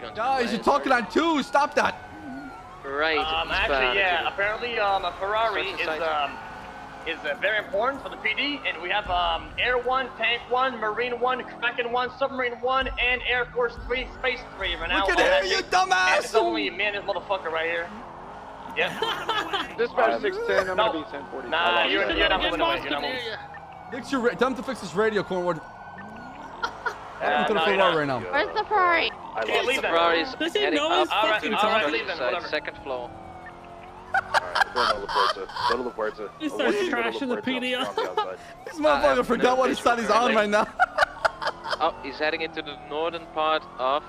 Vertical into Guys, you're compliance. talking on two. Stop that. Right. Um, actually, bad. yeah. Apparently, um, a Ferrari Switch is um is uh, very important for the PD, and we have um Air One, Tank One, Marine One, Kraken One, Submarine One, and Air Force Three, Space Three. Right now, Look all at that here, you shit. And it's only me and this motherfucker right here. Yep. Dispatch 610, I'm No. gonna be 1040. Nah, I you're, lost you're it. not moving away. You're not Near moving. ya. Fix your. ra- Tell him to fix this radio, Cornwood. Welcome to the no, you're Ferrari right now. Where's the Ferrari? I Okay, lost leave it. that. Ferrari's Does he heading know up his All right, fucking all right, leave them, whatever. second floor. Alright, we're to La Puerta. Go to La Puerta. He starts want you to go to La trashing the Puerta. PD. I'm on the outside. This motherfucker forgot what visual side he's on right now. Oh, he's heading into the northern part of